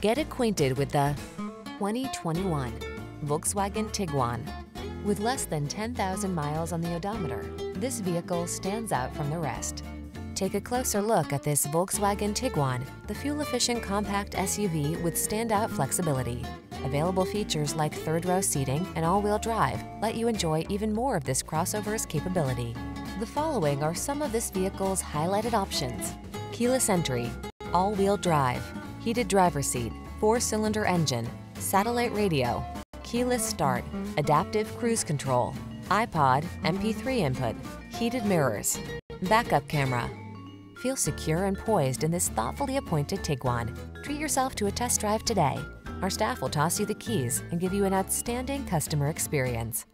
Get acquainted with the 2021 Volkswagen Tiguan. With less than 10,000 miles on the odometer, this vehicle stands out from the rest. Take a closer look at this Volkswagen Tiguan, the fuel-efficient compact SUV with standout flexibility. Available features like third-row seating and all-wheel drive let you enjoy even more of this crossover's capability. The following are some of this vehicle's highlighted options. Keyless entry, all-wheel drive, heated driver seat, four-cylinder engine, satellite radio, keyless start, adaptive cruise control, iPod, MP3 input, heated mirrors, backup camera. Feel secure and poised in this thoughtfully appointed Tiguan. Treat yourself to a test drive today. Our staff will toss you the keys and give you an outstanding customer experience.